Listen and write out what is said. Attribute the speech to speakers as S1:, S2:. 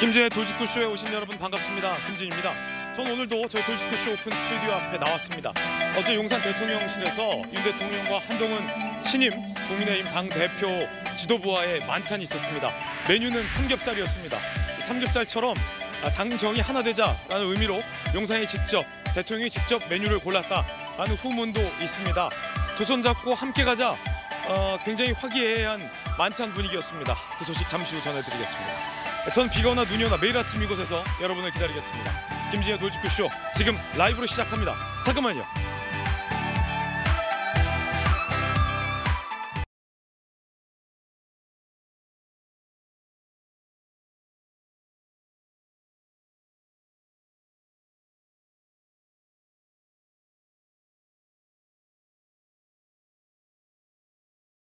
S1: 김진의 돌직구쇼에 오신 여러분 반갑습니다. 김진입니다. 전 오늘도 저희 돌직구쇼 오픈 스튜디오 앞에 나왔습니다. 어제 용산 대통령실에서 윤 대통령과 한동훈 신임 국민의힘 당 대표 지도부와의 만찬이 있었습니다. 메뉴는 삼겹살이었습니다. 삼겹살처럼 아, 당정이 하나 되자라는 의미로 용산이 직접 대통령이 직접 메뉴를 골랐다라는 후문도 있습니다. 두 손 잡고 함께 가자. 어, 굉장히 화기애애한 만찬 분위기였습니다. 그 소식 잠시 후 전해드리겠습니다. 전 비가 오나 눈이 오나 매일 아침 이곳에서 여러분을 기다리겠습니다. 김진의 돌직구쇼 지금 라이브로 시작합니다. 잠깐만요.